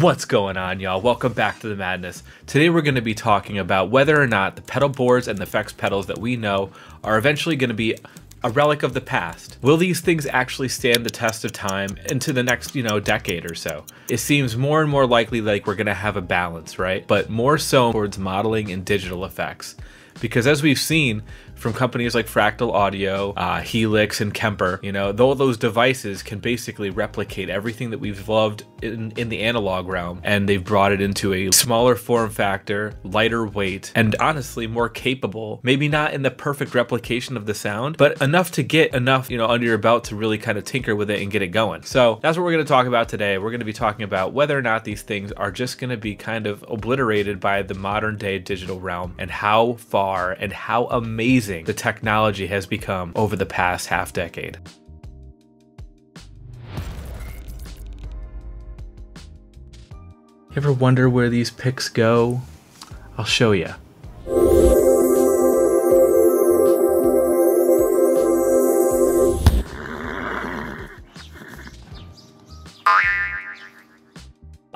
What's going on, y'all? Welcome back to the madness. Today we're going to be talking about whether or not the pedal boards and the effects pedals that we know are eventually going to be a relic of the past. Will these things actually stand the test of time into the next, you know, decade or so? It seems more and more likely like we're going to have a balance, right? But more so towards modeling and digital effects. Because as we've seen, from companies like Fractal Audio, uh, Helix, and Kemper. You know, all those devices can basically replicate everything that we've loved in, in the analog realm, and they've brought it into a smaller form factor, lighter weight, and honestly more capable. Maybe not in the perfect replication of the sound, but enough to get enough, you know, under your belt to really kind of tinker with it and get it going. So that's what we're going to talk about today. We're going to be talking about whether or not these things are just going to be kind of obliterated by the modern day digital realm and how far and how amazing amazing the technology has become over the past half decade. You ever wonder where these picks go? I'll show you.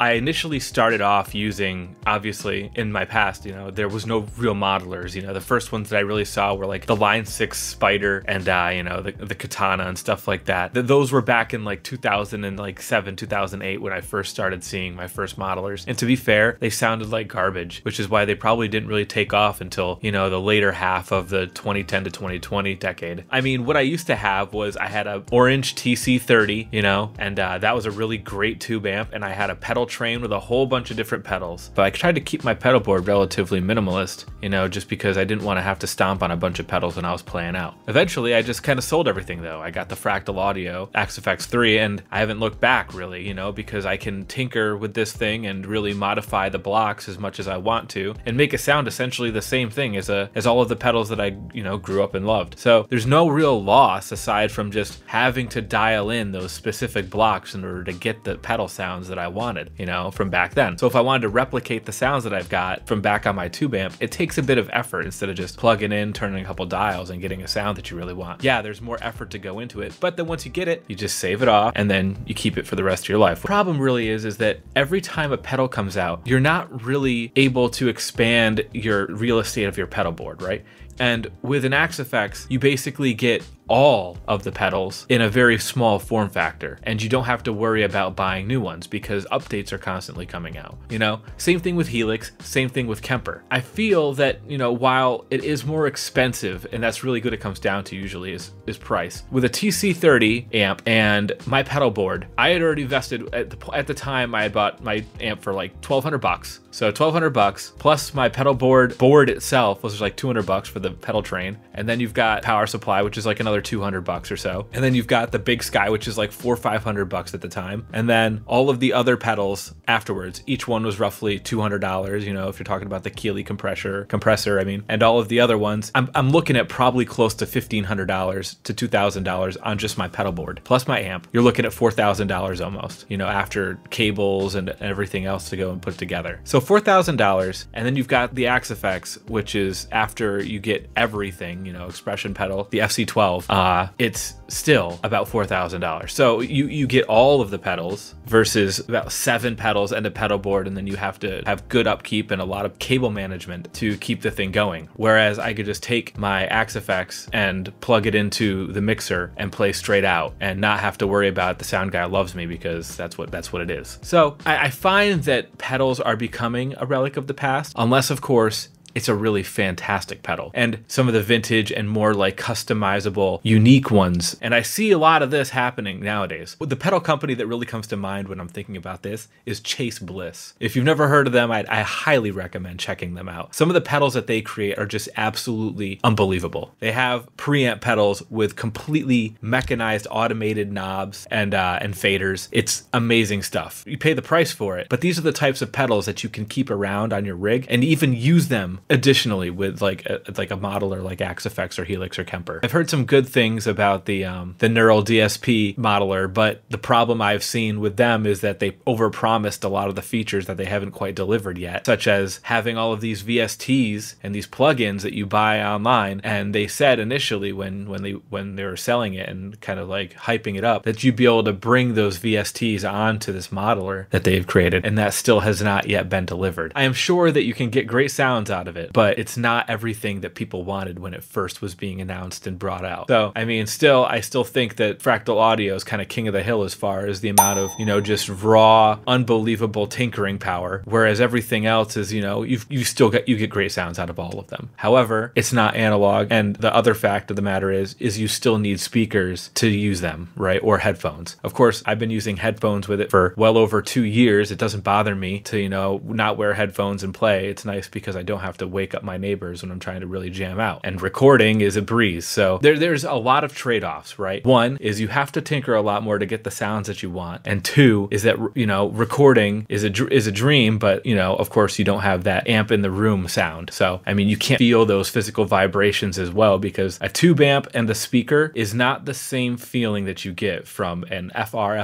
I initially started off using, obviously, in my past, you know, there was no real modelers. You know, the first ones that I really saw were like the Line 6 Spider and, uh, you know, the, the Katana and stuff like that. Th those were back in like 2007, 2008 when I first started seeing my first modelers. And to be fair, they sounded like garbage, which is why they probably didn't really take off until, you know, the later half of the 2010 to 2020 decade. I mean, what I used to have was I had a orange TC30, you know, and uh, that was a really great tube amp, and I had a pedal train with a whole bunch of different pedals. But I tried to keep my pedal board relatively minimalist, you know, just because I didn't want to have to stomp on a bunch of pedals when I was playing out. Eventually, I just kind of sold everything though. I got the Fractal Audio Axe-Fx 3 and I haven't looked back really, you know, because I can tinker with this thing and really modify the blocks as much as I want to and make a sound essentially the same thing as a as all of the pedals that I, you know, grew up and loved. So there's no real loss aside from just having to dial in those specific blocks in order to get the pedal sounds that I wanted you know, from back then. So if I wanted to replicate the sounds that I've got from back on my tube amp, it takes a bit of effort instead of just plugging in, turning a couple dials and getting a sound that you really want. Yeah, there's more effort to go into it, but then once you get it, you just save it off and then you keep it for the rest of your life. The problem really is, is that every time a pedal comes out, you're not really able to expand your real estate of your pedal board, right? And with an Axe-Fx, you basically get all of the pedals in a very small form factor. And you don't have to worry about buying new ones because updates are constantly coming out you know? Same thing with helix same thing with kemper. I feel that you know while it is more expensive and that's really good it comes down to usually is is price. With a tc30 amp and my pedal board i had already invested at the, at the time i had bought my amp for like 1200 bucks. So 1200 bucks plus my pedal board board itself was like 200 bucks for the pedal train. And then you've got power supply which is like another another 200 bucks or so. And then you've got the big sky, which is like four or 500 bucks at the time. And then all of the other pedals afterwards, each one was roughly $200. You know, if you're talking about the Keeley compressor, compressor, I mean, and all of the other ones, I'm, I'm looking at probably close to $1,500 to $2,000 on just my pedal board, plus my amp. You're looking at $4,000 almost, you know, after cables and everything else to go and put together. So $4,000. And then you've got the Axe-Fx, which is after you get everything, you know, expression pedal, the FC12, uh, it's still about four thousand dollars. So you you get all of the pedals versus about seven pedals and a pedal board, and then you have to have good upkeep and a lot of cable management to keep the thing going. Whereas I could just take my Axe-Fx and plug it into the mixer and play straight out, and not have to worry about the sound guy loves me because that's what that's what it is. So I, I find that pedals are becoming a relic of the past, unless of course it's a really fantastic pedal. And some of the vintage and more like customizable, unique ones. And I see a lot of this happening nowadays. The pedal company that really comes to mind when I'm thinking about this is Chase Bliss. If you've never heard of them, I, I highly recommend checking them out. Some of the pedals that they create are just absolutely unbelievable. They have preamp pedals with completely mechanized automated knobs and uh, and faders. It's amazing stuff. You pay the price for it, but these are the types of pedals that you can keep around on your rig and even use them additionally with like a, like a modeler like Axe-Fx or Helix or Kemper. I've heard some good things about the um, the Neural DSP modeler, but the problem I've seen with them is that they overpromised a lot of the features that they haven't quite delivered yet, such as having all of these VSTs and these plugins that you buy online. And they said initially when when they when they were selling it and kind of like hyping it up that you'd be able to bring those VSTs onto this modeler that they've created, and that still has not yet been delivered. I am sure that you can get great sounds out of it, but it's not everything that people wanted when it first was being announced and brought out. So, I mean, still, I still think that Fractal Audio is kind of king of the hill as far as the amount of, you know, just raw, unbelievable tinkering power, whereas everything else is, you know, you've, you still get, you get great sounds out of all of them. However, it's not analog. And the other fact of the matter is, is you still need speakers to use them, right? Or headphones. Of course, I've been using headphones with it for well over two years. It doesn't bother me to, you know, not wear headphones and play. It's nice because I don't have to wake up my neighbors when I'm trying to really jam out. And recording is a breeze. So there, there's a lot of trade offs, right? One is you have to tinker a lot more to get the sounds that you want. And two is that, you know, recording is a, is a dream, but, you know, of course, you don't have that amp in the room sound. So, I mean, you can't feel those physical vibrations as well because a tube amp and the speaker is not the same feeling that you get from an FR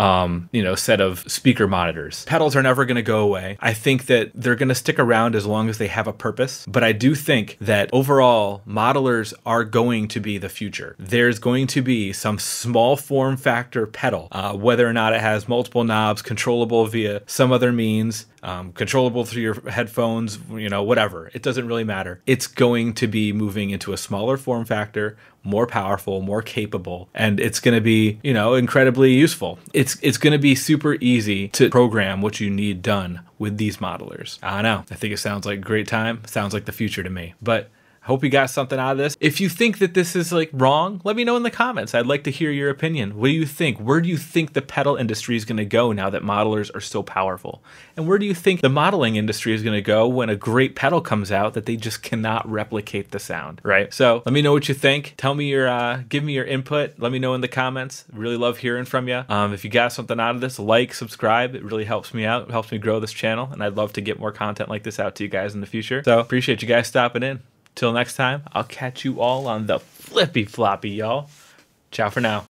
um, you know, set of speaker monitors. Pedals are never going to go away. I think that they're going to stick around as long as they have a purpose, but I do think that overall modelers are going to be the future. There's going to be some small form factor pedal, uh, whether or not it has multiple knobs, controllable via some other means, um, controllable through your headphones, you know, whatever. It doesn't really matter. It's going to be moving into a smaller form factor, more powerful, more capable, and it's going to be, you know, incredibly useful. It's it's going to be super easy to program what you need done with these modelers. I don't know. I think it sounds like a great time. Sounds like the future to me. But Hope you got something out of this. If you think that this is like wrong, let me know in the comments. I'd like to hear your opinion. What do you think? Where do you think the pedal industry is going to go now that modelers are so powerful? And where do you think the modeling industry is going to go when a great pedal comes out that they just cannot replicate the sound, right? So let me know what you think. Tell me your, uh, give me your input. Let me know in the comments. Really love hearing from you. Um, if you got something out of this, like, subscribe. It really helps me out. It helps me grow this channel. And I'd love to get more content like this out to you guys in the future. So appreciate you guys stopping in. Till next time, I'll catch you all on the flippy floppy, y'all. Ciao for now.